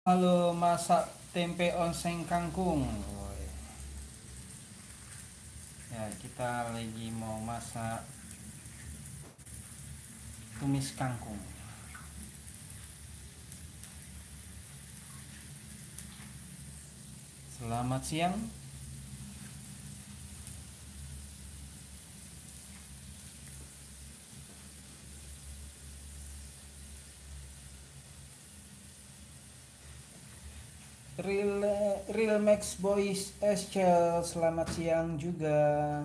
Halo masak tempe onseng kangkung. Ya kita lagi mau masak tumis kangkung. Selamat siang Real Real Max Boys Eschel selamat siang juga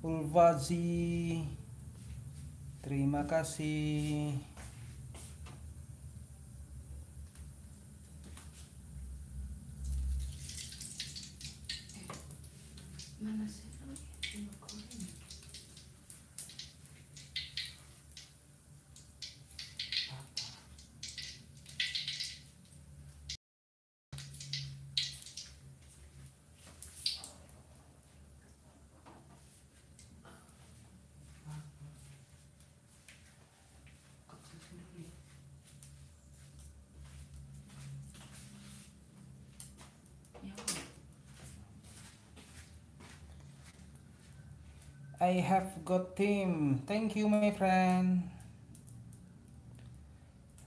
Ulvazi terima kasih Mana sih? I have got team. Thank you my friend.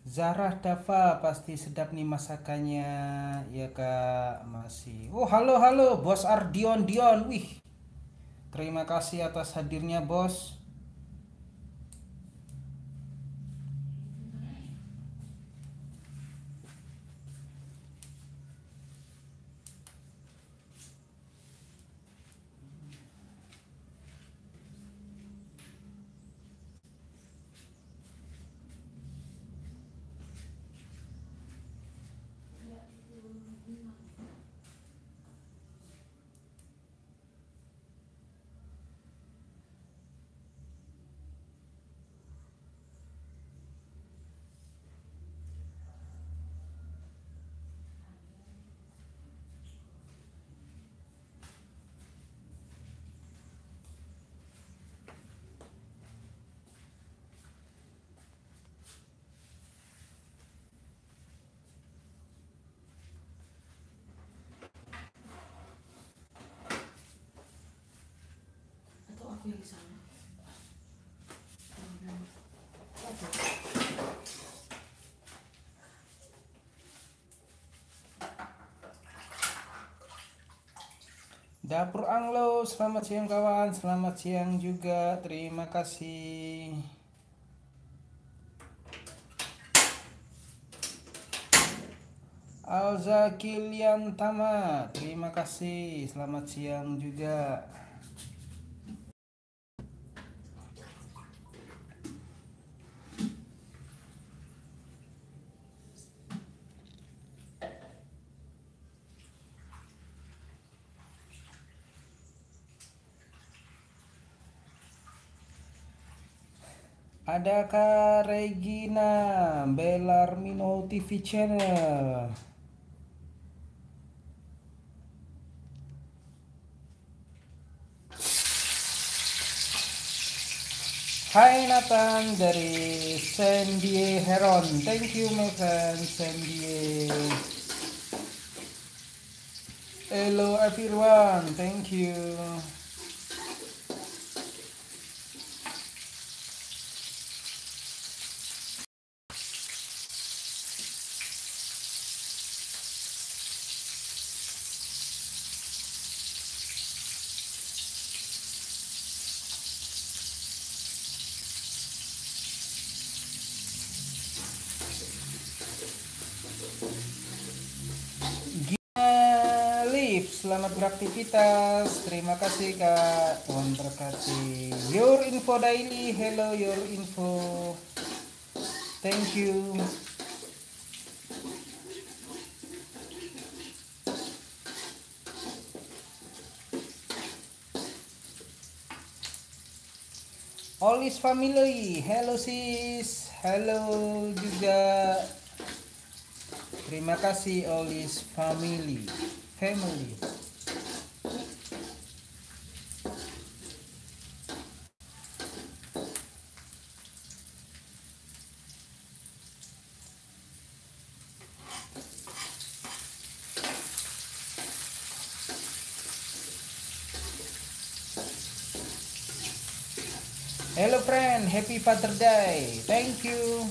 Zara Dava pasti sedap nih masakannya. Ya kak. Masih. Oh halo halo. Bos Ardion Dion. Wih. Terima kasih atas hadirnya bos Dapur Anglo, selamat siang kawan, selamat siang juga, terima kasih. Alza Kilian Tama, terima kasih, selamat siang juga. Ada Kak Regina Belarmino TV channel. Hai Nathan dari Sandy Heron. Thank you my friend Sandy. Hello everyone. Thank you. Gina Liv, selamat beraktivitas. Terima kasih Kak. Tuhan berkati. Your info daily. Hello your info. Thank you. All is family. Hello sis. Hello juga. Terima kasih all is family. Family. Hello friend, happy Father Day. Thank you.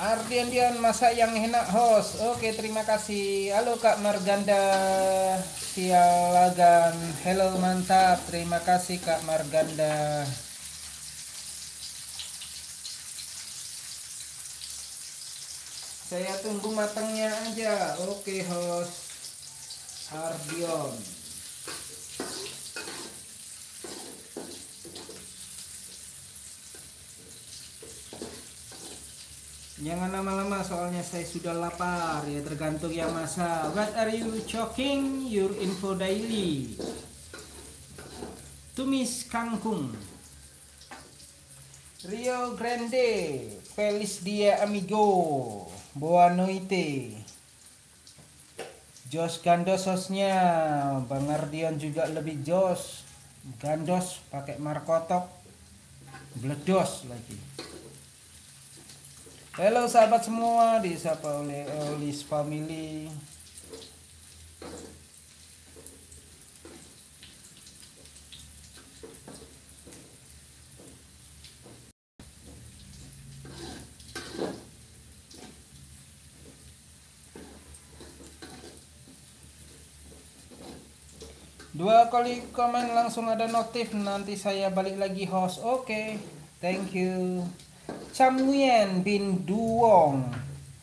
Ardian Dian masak yang enak host. Oke, terima kasih. Halo Kak Marganda Sialagan. Hello mantap. Terima kasih Kak Marganda. Saya tunggu matangnya aja. Oke, host. Ardion. Jangan lama-lama soalnya saya sudah lapar ya tergantung yang masa. What are you choking? Your info daily. Tumis kangkung. Rio Grande. Feliz dia amigo. Boa noite. Jos gandososnya. Bang Ardian juga lebih jos. Gandos pakai markotok. Bledos lagi. Halo sahabat semua, disapa oleh Olis Family. Dua kali komen langsung ada notif nanti saya balik lagi host. Oke, thank you. Cham Nguyen bin Duong.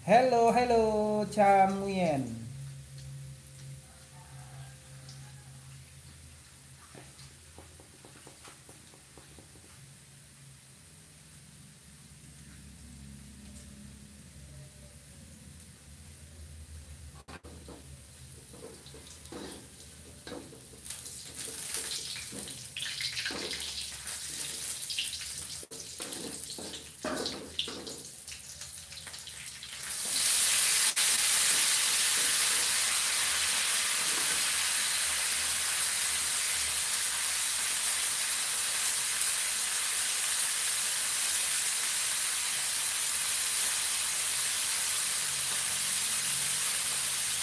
Hello, hello, Cham Nguyen.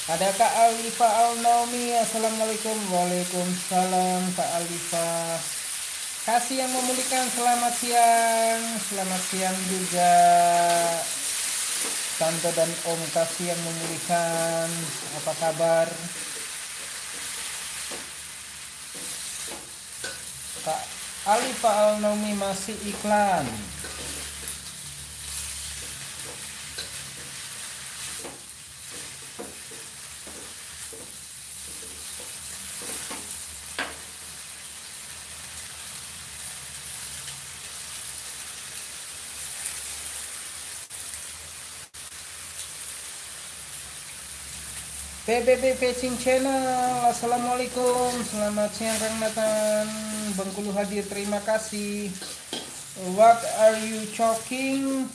Ada Kak Alifa Al Naomi? Assalamualaikum. Waalaikumsalam Kak Alifa Kasih yang memulihkan selamat siang. Selamat siang juga. Tante dan Om kasih yang memulihkan Apa kabar? Kak Alifa Al Naomi masih iklan PBB Fishing Channel. Assalamualaikum. Selamat siang Kang Nathan. Bengkulu hadir. Terima kasih. What are you choking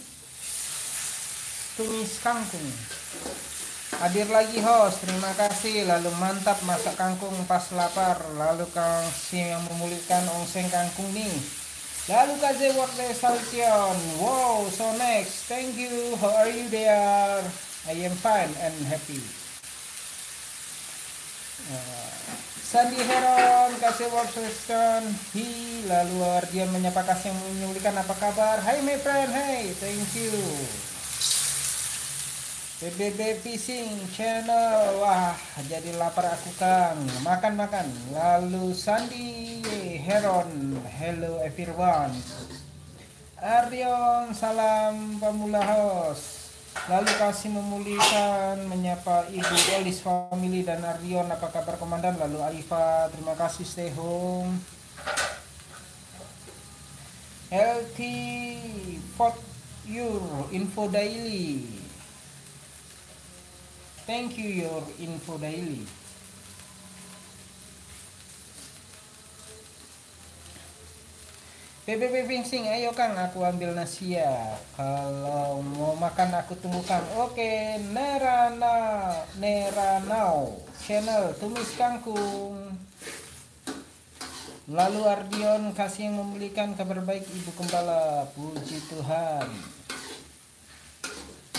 Tumis kangkung. Hadir lagi host. Terima kasih. Lalu mantap masak kangkung pas lapar. Lalu Kang si yang memulihkan ongseng kangkung nih. Lalu Kaze Wakde Saltion. Wow so next. Thank you. How are you there I am fine and happy Sandi Heron kasih Workstation Hi lalu Ardian menyapa kasih yang menyulikan apa kabar? Hai my friend. Hey thank you. PBB Fishing Channel. Wah jadi lapar aku Kang. Makan makan. Lalu Sandi Heron. Hello everyone. Ardion salam pemula host Lalu kasih memulihkan menyapa Ibu Olis Family dan Ardion. Apa kabar komandan? Lalu Alifa terima kasih stay home. LT Fort Your Info Daily. Thank you your info daily. PBB Pingsing, ayo Kang, aku ambil nasi ya. Kalau mau makan aku tunggu Kang. Oke, Nerana, Neranau, channel tumis kangkung. Lalu Ardion kasih yang membelikan kabar baik Ibu Gembala. Puji Tuhan.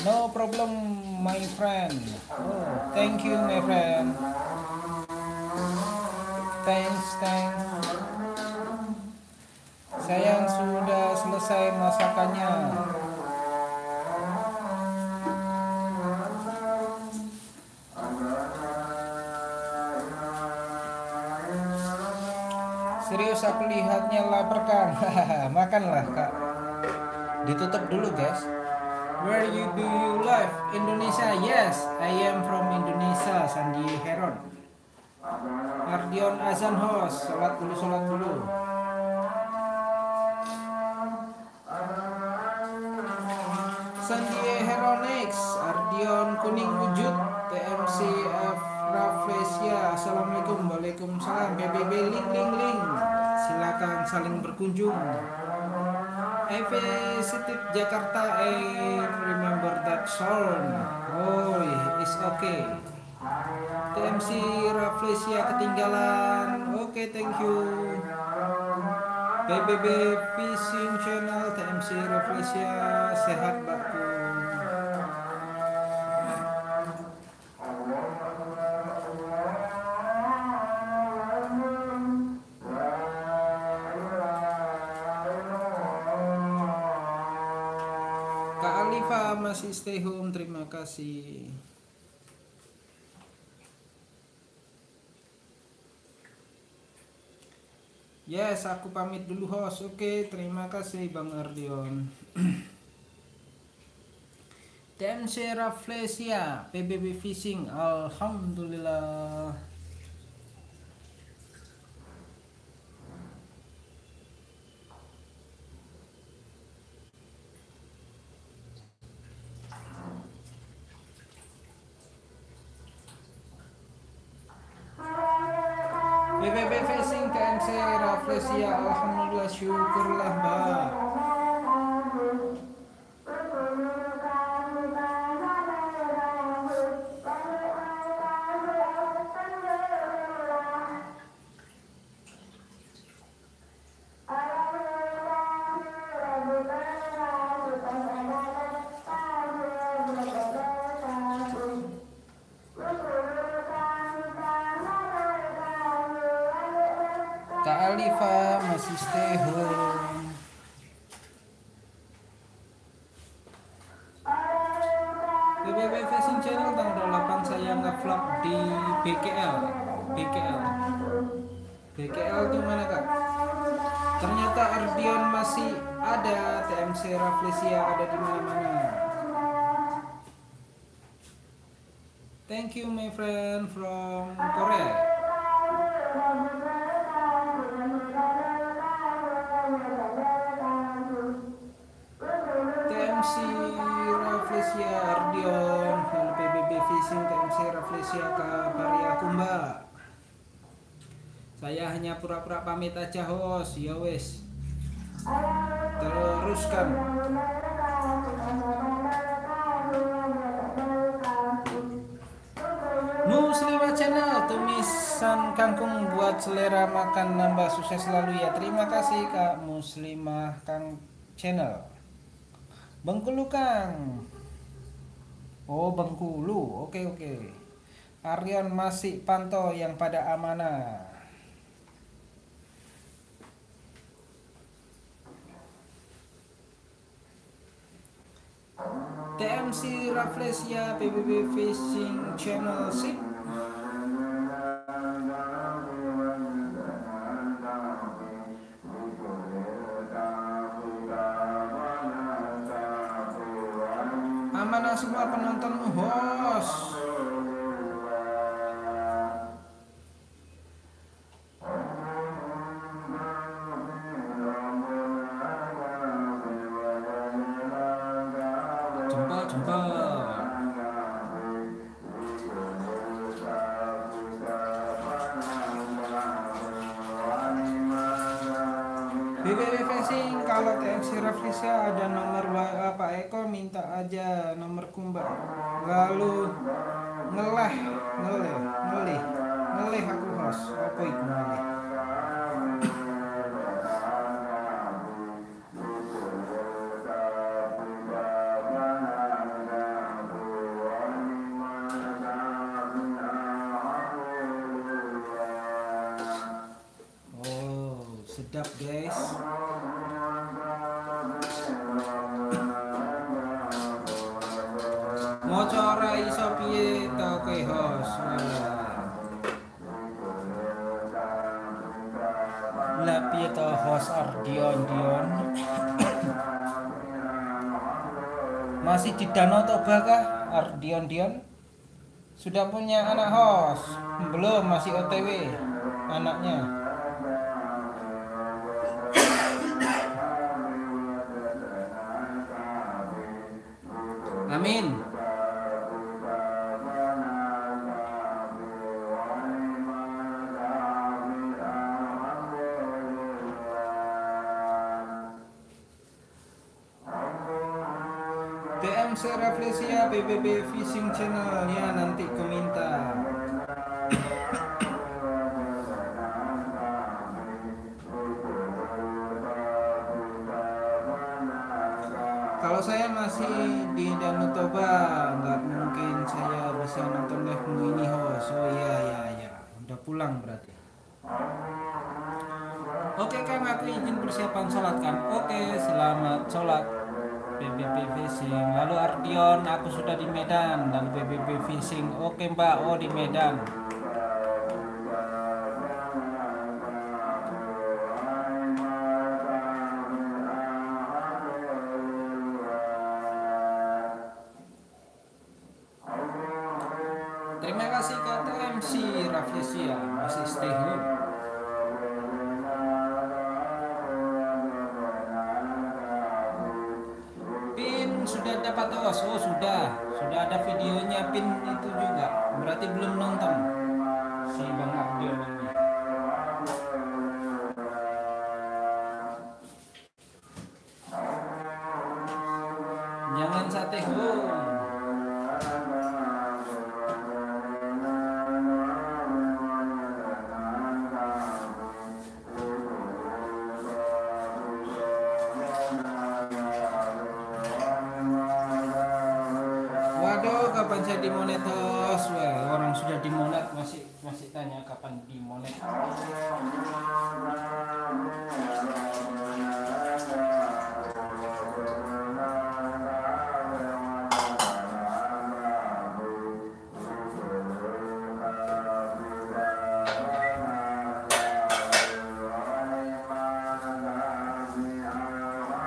No problem, my friend. Oh, thank you, my friend. Thanks, thanks. Sayang sudah selesai masakannya. Serius aku lihatnya lapar kan. Makanlah, Kak. Ditutup dulu, guys. Where you do you live? Indonesia. Yes, I am from Indonesia, Sandi Heron. Ardion Azan host. Salat dulu, salat dulu. Sandi Heronix, Ardion Kuning Wujud, Assalamualaikum, Waalaikumsalam. PBB Ling Ling Ling. Silakan saling berkunjung. EV City Jakarta and remember that song. Oh, it's okay. TMC Raflesia ketinggalan. Oke, okay, thank you. PBB Fishing Channel TMC Raflesia sehat bakku. Masih stay home, terima kasih. Yes, aku pamit dulu host. Oke, terima kasih Bang Ardion. TMC Raflesia, PBB Fishing, Alhamdulillah. Alhamdulillah syukurlah mbak Thank you my friend from Korea. TMC Raflesia Ardion PBB Fishing TMC Raflesia Kabaria Kumba saya hanya pura-pura pamit aja host. Ya wes. Teruskan Pesan kangkung buat selera makan nambah sukses selalu ya. Terima kasih Kak Muslimah Kang Channel. Bengkulu Kang. Oh, Bengkulu. Oke, oke. Aryan masih pantau yang pada amanah. TMC Raflesia PBB Fishing Channel Sip para penonton host BBB Facing kalau TMC Raflisa ada nomor WA Pak Eko minta aja nomor kumba lalu ngeleh ngeleh ngeleh. Ngeleh aku host. Apa itu ngeleh Danau Toba kah Ardion Dion sudah punya anak host? Belum masih OTW anaknya live ini host oh iya iya iya. Udah pulang berarti. Oke Kang aku izin persiapan sholat kan Oke selamat sholat. BBB Fishing lalu Ardion aku sudah di Medan. Dan BBB Fishing oke mbak. Oh di Medan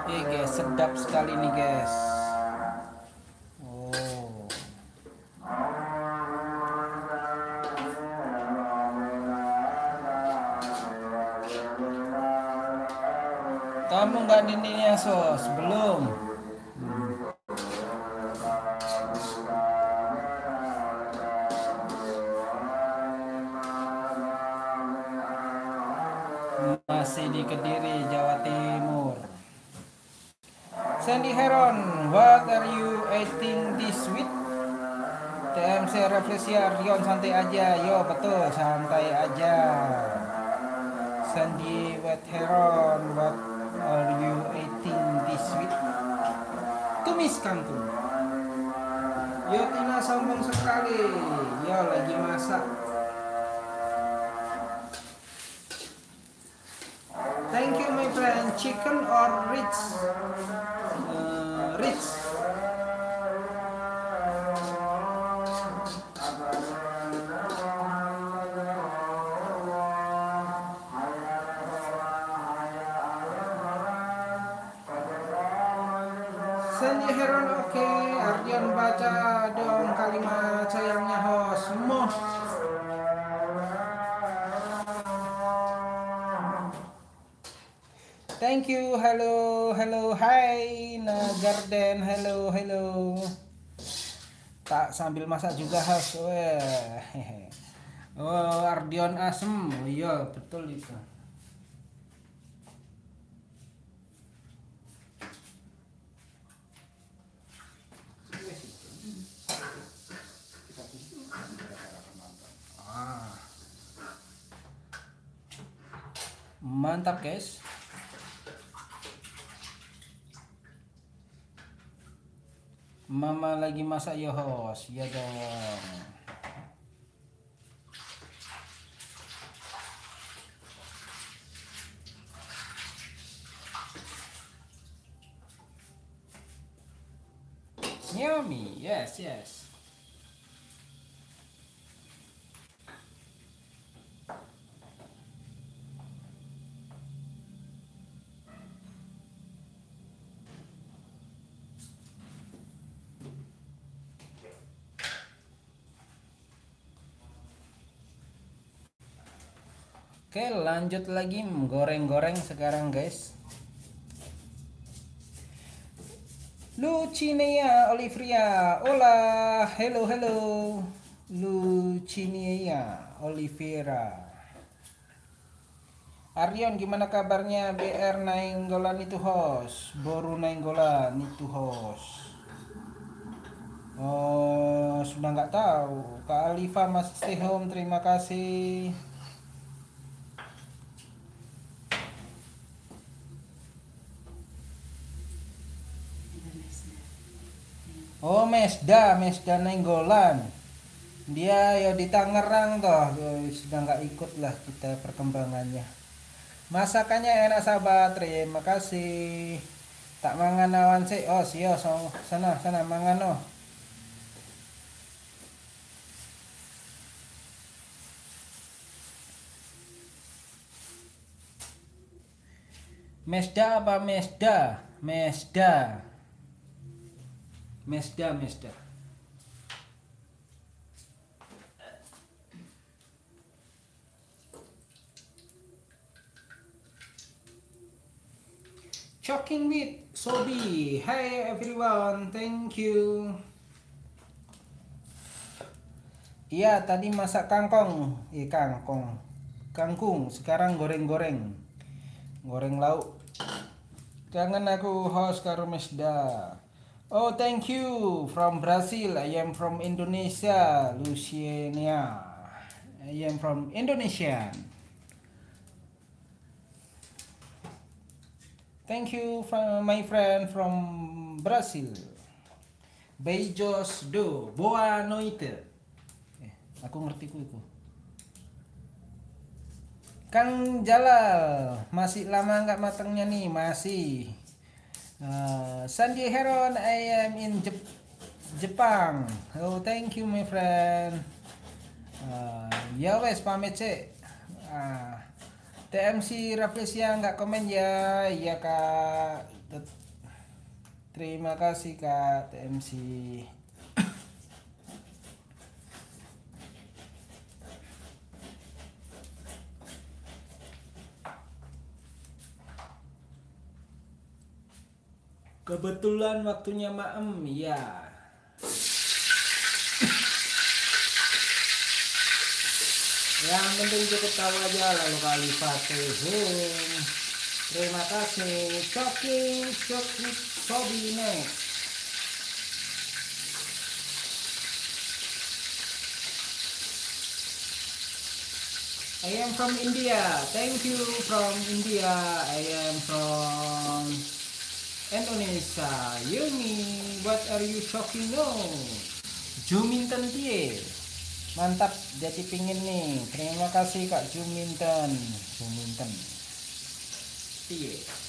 Eh guys, sedap sekali nih guys. Chicken or rich? Thank you, hello, hello, hi, nah Garden, hello, hello. Tak sambil masak juga weh. Oh, Ardion asem, oh, iya betul itu. Ah. Mantap guys. Mama lagi masak ya host, ya dong. Yummy, yes, yes. Oke lanjut lagi goreng-goreng sekarang guys. Lucinea Olivia. Hola. Hello hello. Lucinea Olivera Aryon gimana kabarnya? BR Nainggolan itu host. Boru Nainggolan itu host. Oh sudah nggak tahu. Kak Alifa masih stay home. Terima kasih Oh Mesda, Mesda Nenggolan. Dia ya di Tangerang toh, ya, sudah nggak ikut lah kita perkembangannya. Masakannya enak sahabat, terima kasih. Tak mangan awan sih, oh sio sana sana mangan oh. Mesda apa Mesda? Mesda. Mesda, Mesda. Choking with Sobi. Hi everyone, thank you. Iya, tadi masak kangkong. Eh, kangkong. Kangkung, sekarang goreng-goreng. Goreng lauk. Jangan aku host karo Mesda. Oh, thank you from Brazil. I am from Indonesia, Luciania. I am from Indonesia. Thank you from my friend from Brazil. Beijos do, boa noite. Eh, aku ngerti ku itu. Kang Jalal, masih lama nggak matangnya nih, masih. Uh, Sandy Heron, I am in Jep Jepang. Oh, thank you, my friend. Uh, ya wes pamit sih. Uh, TMC Raflesia nggak komen ya, iya kak. Terima kasih kak TMC. Kebetulan waktunya maem, ya. Yang penting cukup tahu aja lalu kali Fatihum. Terima kasih. Choking, choking, Sobi next. I am from India. Thank you from India. I am from Indonesia. Yumi, what are you shocking no? Juminten Tie. Mantap, jadi pingin nih. Terima kasih Kak Juminten. Juminten. Tie.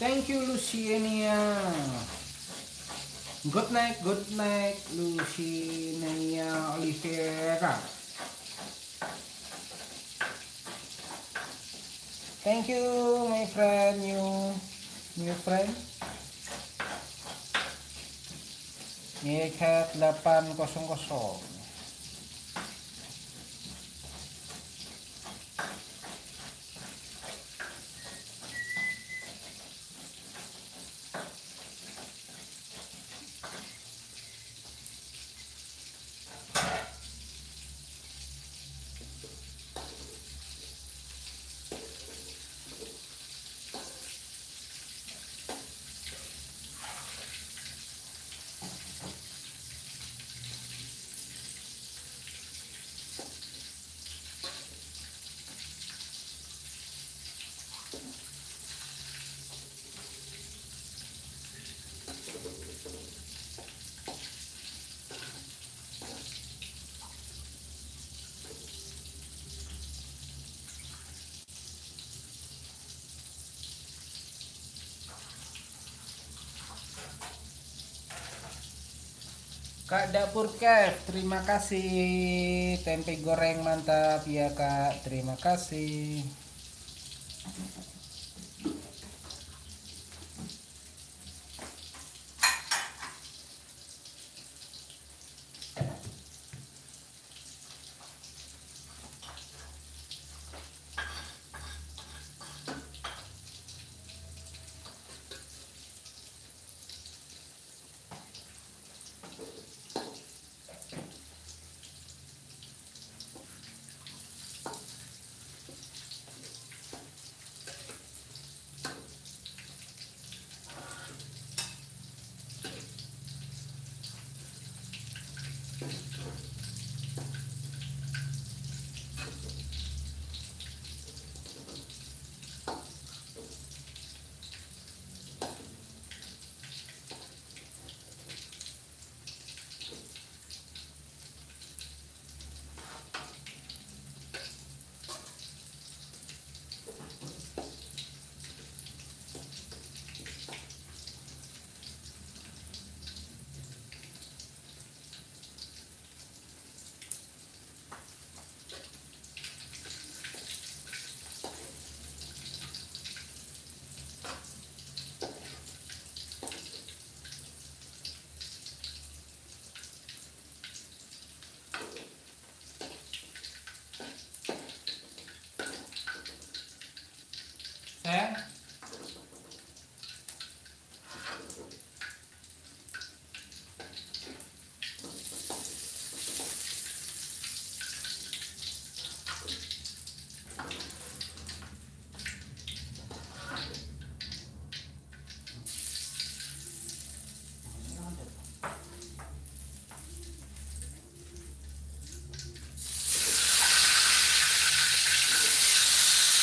Thank you Luciania. Good night, good night Luciania Oliveira. Thank you my friend, new new friend. Nyekat 800. Kak Dapur Kev, terima kasih. Tempe goreng mantap ya Kak, terima kasih. Sayang.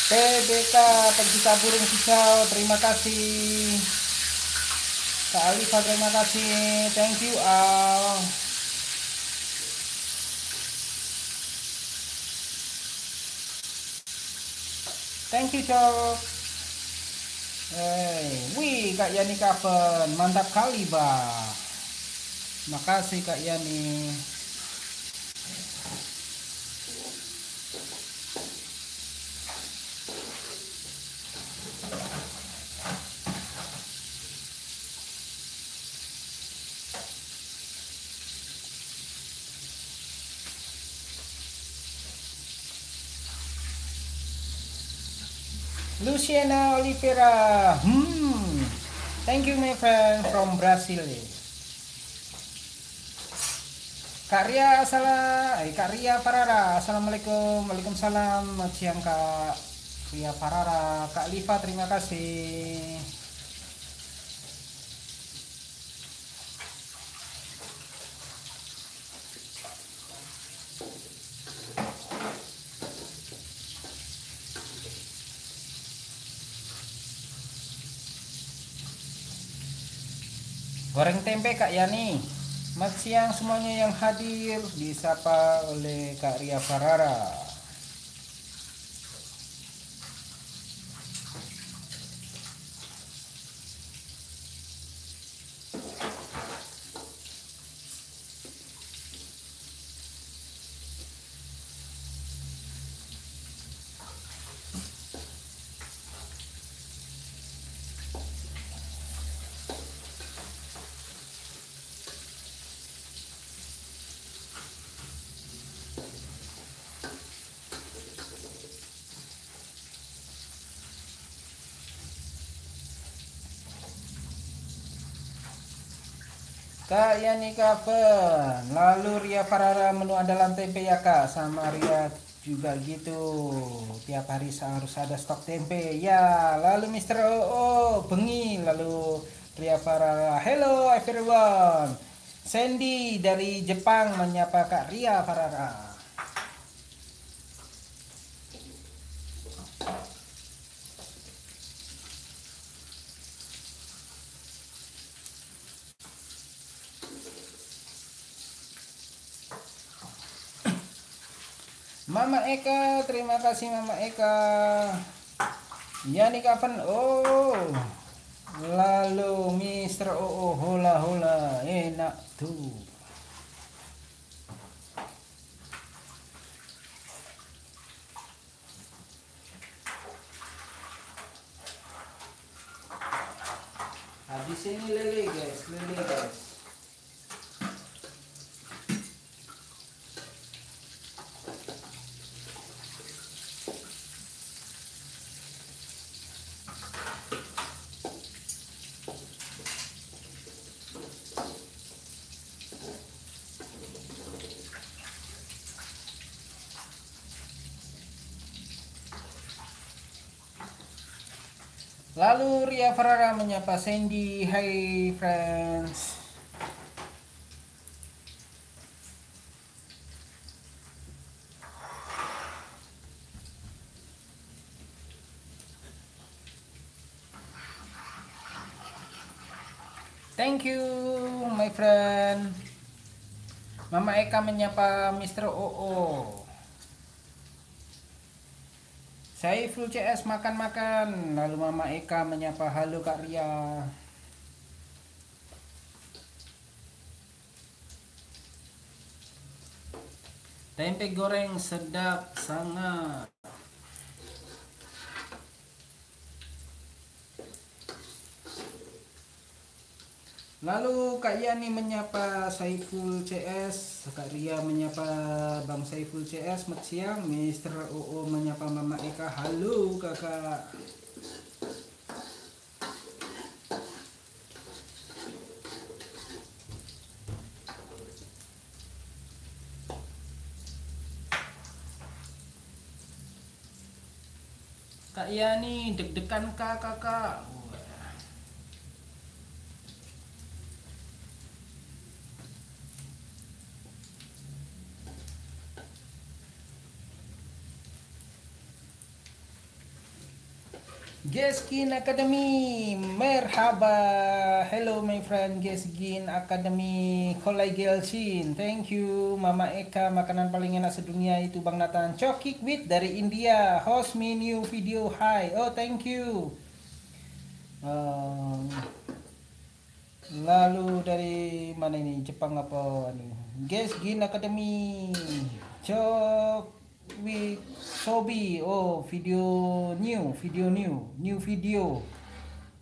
PBK pencinta burung hijau terima kasih. Kak Alifa terima kasih. Thank you Al. Thank you Cok hey, wih Kak Yani Kaven mantap kali bah makasih Kak Yani Luciana Oliveira. Hmm. Thank you my friend from Brazil. Karya salah, eh Karya Farara. Assalamualaikum, Waalaikumsalam. Siang Kak Ria Farara. Kak Liva terima kasih. Goreng tempe Kak Yani. Selamat siang semuanya yang hadir disapa oleh Kak Ria Farara. Kak Yani Kaven, lalu Ria Farara menu andalan tempe ya kak, sama Ria juga gitu. Tiap hari harus ada stok tempe. Ya, lalu Mr. OO, Bengi, lalu Ria Farara. Hello everyone. Sandy dari Jepang menyapa Kak Ria Farara. Mama Eka, terima kasih Mama Eka. Ya nih kapan? Oh. Lalu Mister Oo oh, hola hola, enak tuh. Habis ini lele guys, lele guys. Lalu Ria Ferrara menyapa Sandy, hai friends. Thank you, my friend. Mama Eka menyapa Mr. OO. Saya full CS makan-makan. Lalu Mama Eka menyapa halo Kak Ria. Tempe goreng sedap sangat. Lalu Kak Yani menyapa Saiful CS, Kak Ria menyapa Bang Saiful CS, selamat siang. Mr. OO menyapa Mama Eka, halo kakak. Kak Yani deg-degan kak kakak. Geskin Academy, merhaba. Hello my friend Geskin Academy, Kolai Gelsin. Thank you Mama Eka, makanan paling enak sedunia itu Bang Nathan. Chokik with dari India, host me new video. Hi. Oh, thank you. Um, lalu dari mana ini? Jepang apa? Geskin Academy. Chok with Sobi oh video new video new new video.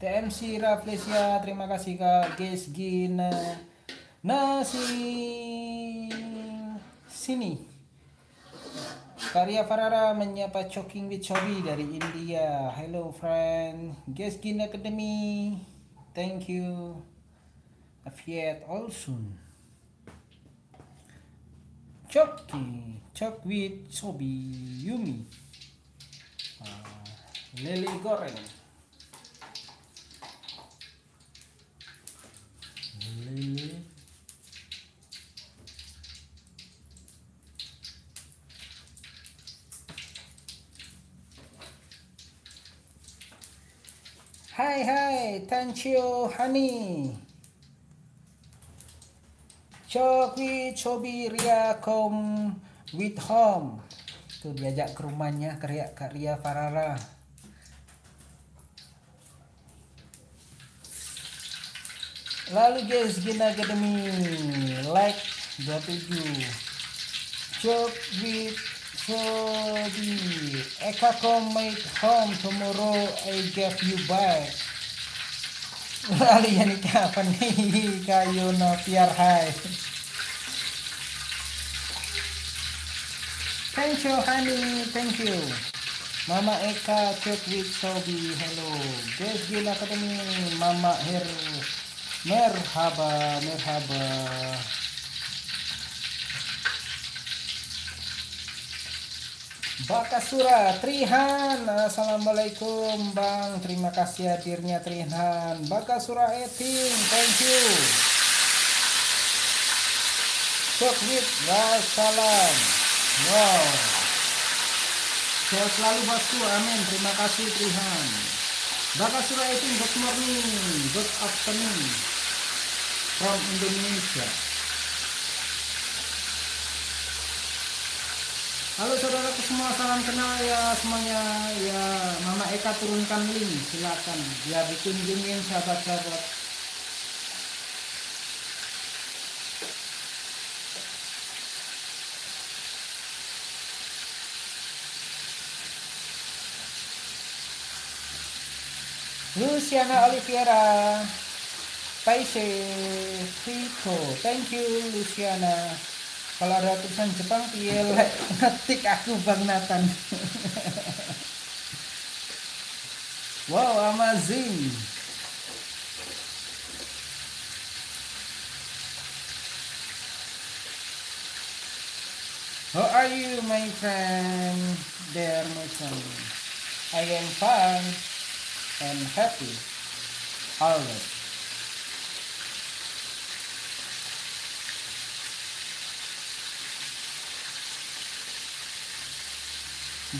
TMC Raflesia terima kasih Kak Gesgin nasi sini. Karya Farara menyapa Choking with Sobi dari India. Hello friend. Gesgin Academy thank you. Afiat Olsun. Choki, chok with sobi yumi, Ah, lele goreng, lele. Hai hai, Tancio Hani. Choki Chobi Ria Kom with home. Tuh diajak ke rumahnya karya karya Farara. Lalu guys, Gina Academy like 27. Chok with Chobi Eka make home tomorrow I give you back. Lalu yan kapan nih na piar hai. Thank you, honey. Thank you. Mama Eka chat with Sobi. Hello. Guys, gila kami Mama Her. Merhaba, merhaba. Bakasura Trihan Assalamualaikum Bang Terima kasih hadirnya Trihan Bakasura Etin Thank you Sokmit Wassalam Wow. Sehat selalu bosku Amin. Terima kasih Trihan Bakasura Etin Good morning. Good afternoon. From Indonesia. Halo saudaraku semua, salam kenal ya semuanya. Ya, Mama Eka turunkan link, silakan. Biar dikunjungin sahabat-sahabat. Luciana Oliveira. Taisei Fito thank you Luciana kalau ada tulisan Jepang piye lek ngetik aku Bang Nathan wow amazing How are you, my friend? There, my son. I am fine and happy.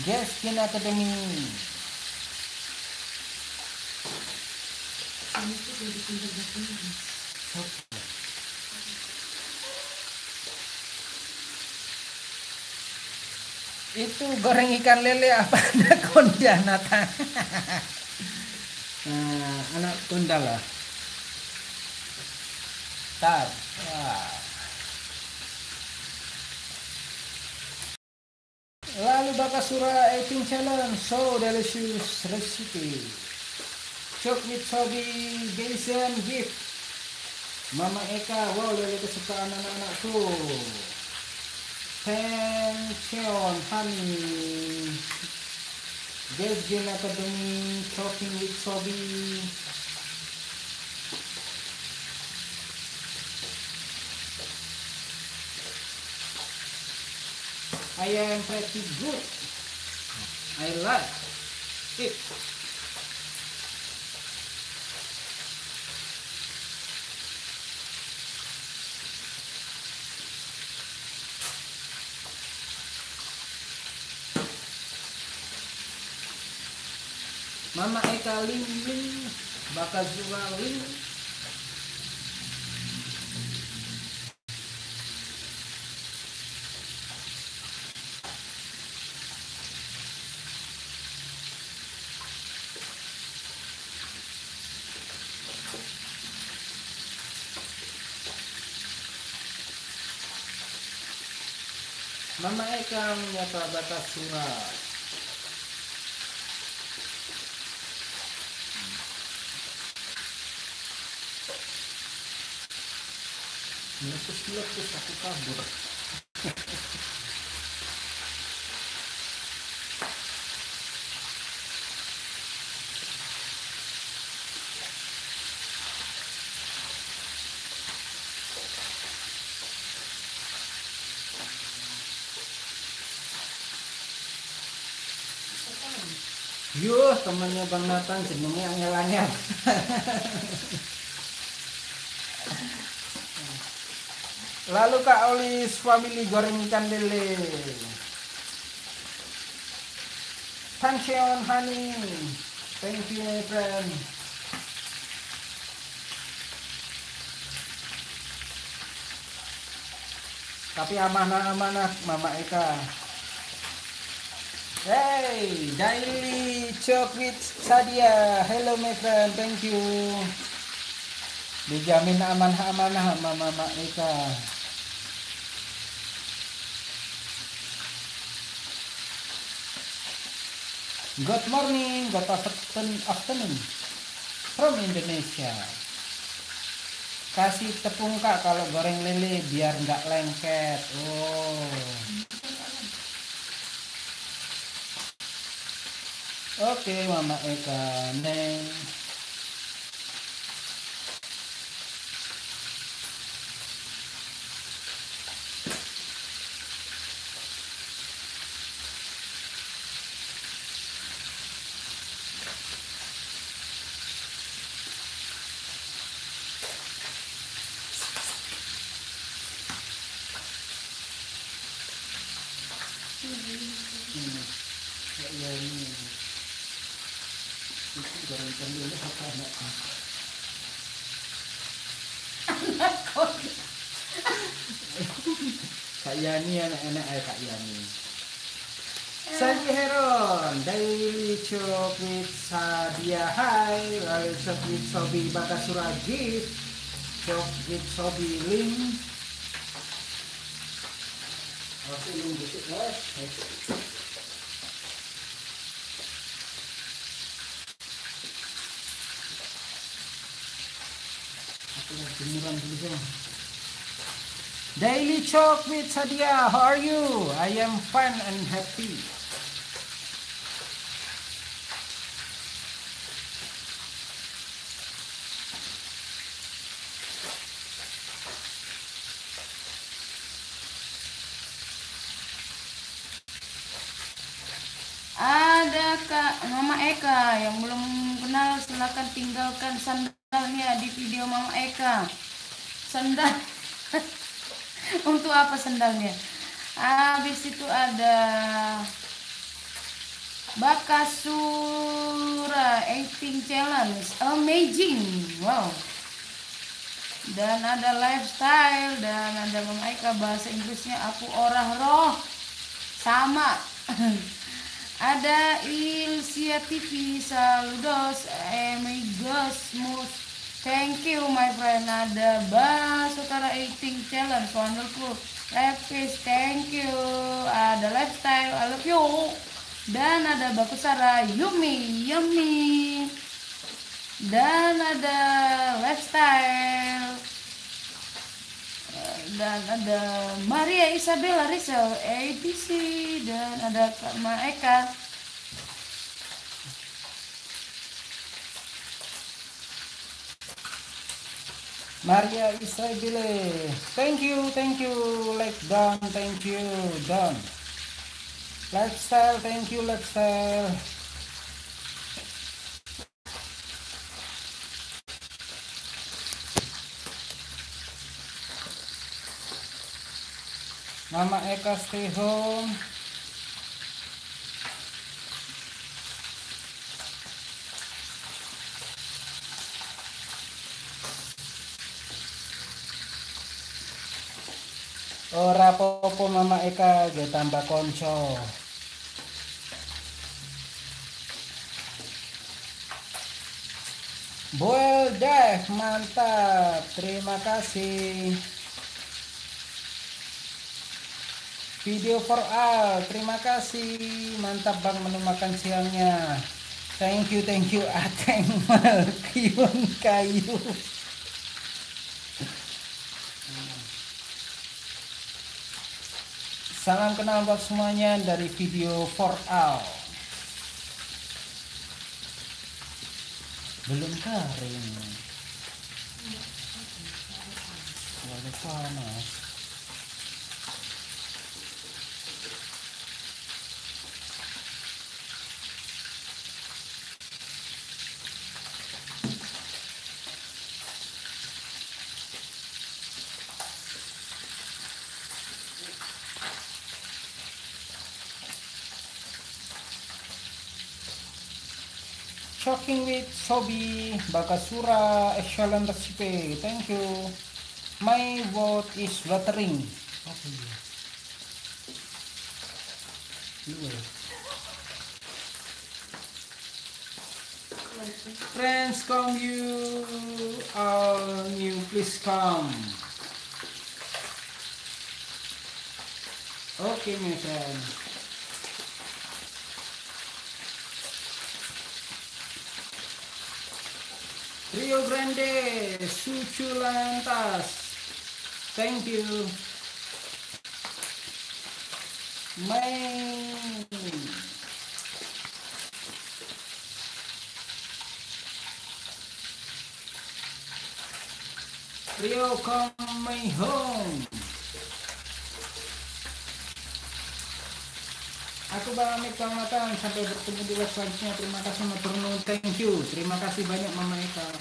Guest Skin Academy. Itu goreng ikan lele apa anaconda Nata? nah, anak tunda lah. Tar. Wah. Lalu Bakasura eating challenge so delicious recipe. Chocolate sobi Jason gift. Mama Eka, wow lele kesukaan anak-anakku. Tension honey. Guest Game Academy talking with Sobi. I am pretty good. I like it. Mama Eka Ling Ling bakal juga Ling Mama Eka menyapa batas surat Lepas-lepas aku kabur. Yuh, temannya Bang Nathan jenenge angel-angel. Lalu Kak Olis family goreng ikan lele. Tansion honey. Thank you my friend. Tapi amanah-amanah Mama Eka. Hey, daily chocolate Sadia. Hello my friend, thank you. Dijamin amanah-amanah Mama Eka. Good morning, good afternoon, from Indonesia. Kasih tepung kak kalau goreng lele biar nggak lengket. Oh. Oke, Mama Eka. Neng. Hmm. Ya, ya, ini. Itu goreng ikan lele apa anaknya? Kak Anak-anak ay Kak Yani. Sanji Heron, Daily Chocolate Sadia Hai, lalu Chocolate Sobi Bakasura Gift, Chocolate Sobi Link. Oke, yung busik guys. Sudah jemuran dulu dong. Daily Talk with Sadia, how are you? I am fine and happy. Ada Kak Mama Eka yang belum kenal silakan tinggalkan sandalnya di video Mama Eka. Sandal untuk apa sandalnya? Habis itu ada Bakasura Eating Challenge. Amazing! Wow. Dan ada lifestyle Dan ada Mama Eka bahasa Inggrisnya Aku orang roh. Sama. Ada Ilsia TV Saludos Amigos Mus Thank you my friend. Ada Bas Utara Eating Challenge Wonderful. Levis Thank you. Ada Lifestyle I love you. Dan ada Bakusara Yumi Yummy Dan ada Lifestyle. Dan ada Maria Isabella Rizal ABC dan ada Kak Ma Maria Israeli, thank you, thank you, like Don, thank you, Don. Lifestyle, thank you, lifestyle. Mama Eka stay home. Popo Mama Eka ge tambah konco. Boel Dev mantap. Terima kasih. Video for all, terima kasih. Mantap Bang menu makan siangnya. Thank you, thank you. Ateng Malkiun kayu. Salam kenal buat semuanya dari video for all. Belum kering. Lagi panas. Sobi Bakasura excellent recipe. Thank you. My vote is watering. Ya? Friends, come you all new, please come. Okay, my friend. Rio Grande, Suculantas. Thank you. Main. Rio coming home. Aku Amik Pamatan sampai bertemu di live selanjutnya. Terima kasih Maturnu. Thank you. Terima kasih banyak Mama Eka.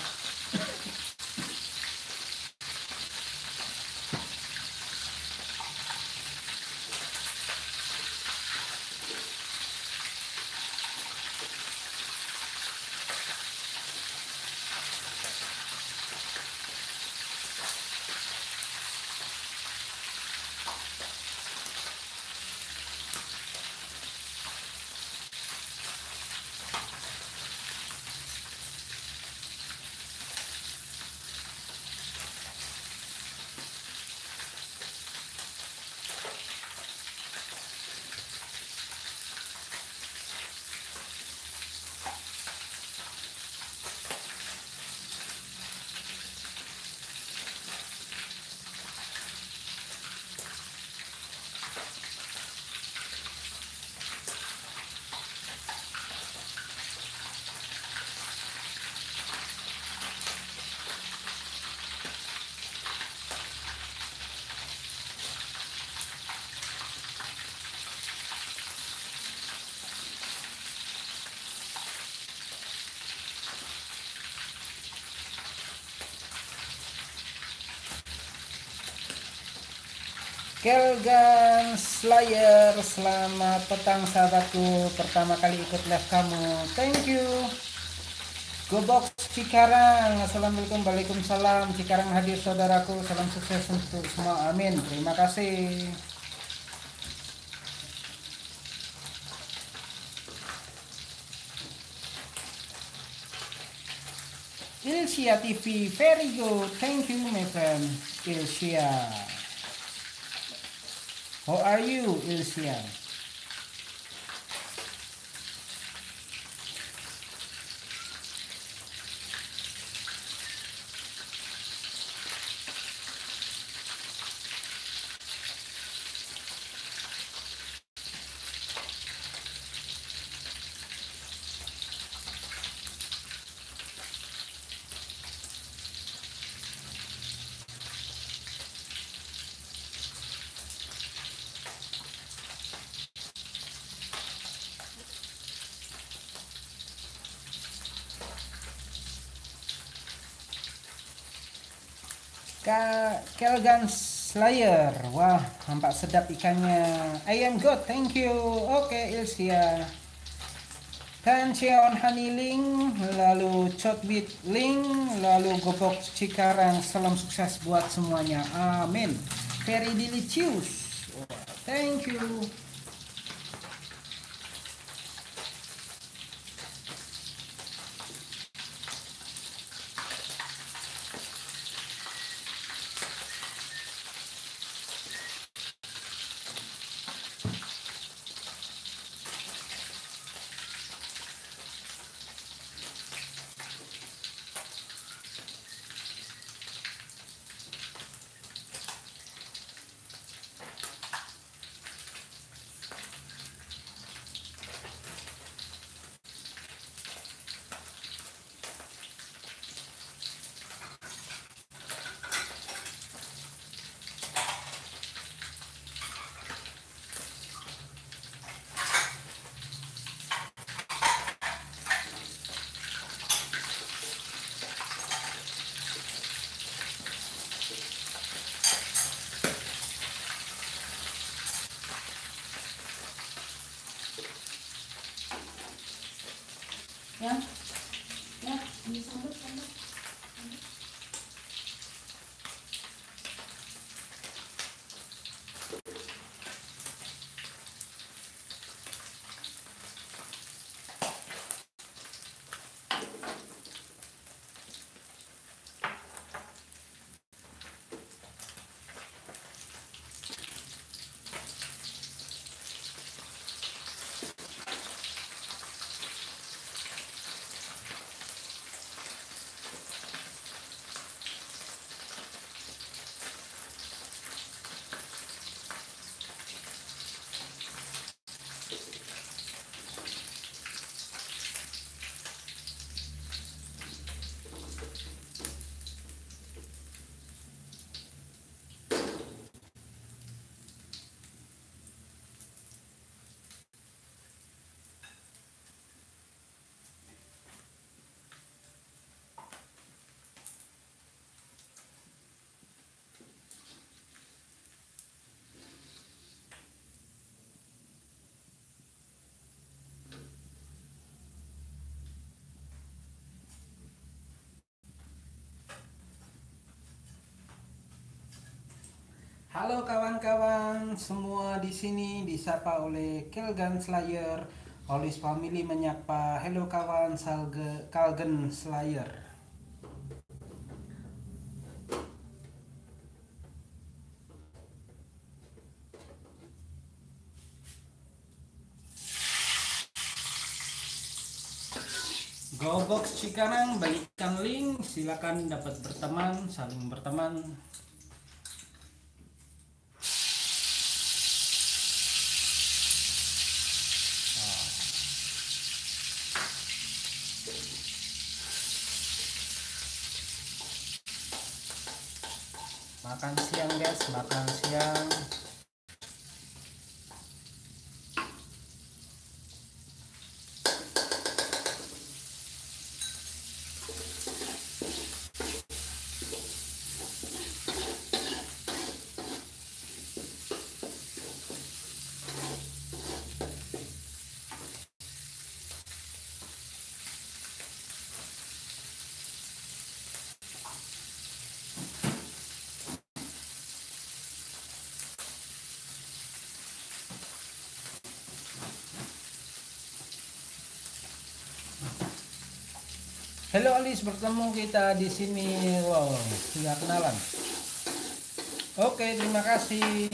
Kelgan Slayer, selamat petang sahabatku. Pertama kali ikut live kamu. Thank you. Gobox Cikarang, Assalamualaikum, Waalaikumsalam. Cikarang hadir saudaraku, salam sukses untuk semua. Amin. Terima kasih. Ilsia TV, very good. Thank you, my friend. Ilsia. How are you, Ilsia? Kelgan Slayer. Wah, nampak sedap ikannya. I am good, thank you. Oke, Ilsia. Dan Cheon Haniling, lalu Chotwit Ling, lalu Gobok Cikarang. Salam sukses buat semuanya. Amin. Very delicious. Thank you. Halo kawan-kawan, semua di sini disapa oleh Kelgan Slayer. Olis Family menyapa, hello kawan Salge, Kalgen Slayer. Gobox Cikarang bagikan link, silakan dapat berteman, saling berteman. Makan siang guys, makan siang. Halo Alis, bertemu kita di sini. Wow, sudah kenalan. Oke, terima kasih.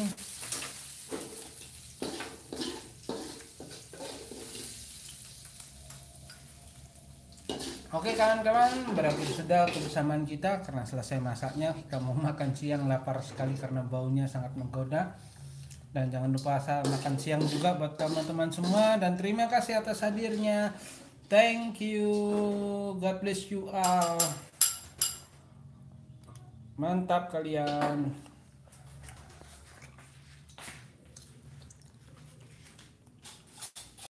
Oke kawan-kawan, berakhir sudah kebersamaan kita karena selesai masaknya. Kita mau makan siang, lapar sekali karena baunya sangat menggoda. Dan jangan lupa makan siang juga buat teman-teman semua. Dan terima kasih atas hadirnya. Thank you. God bless you all. Mantap kalian.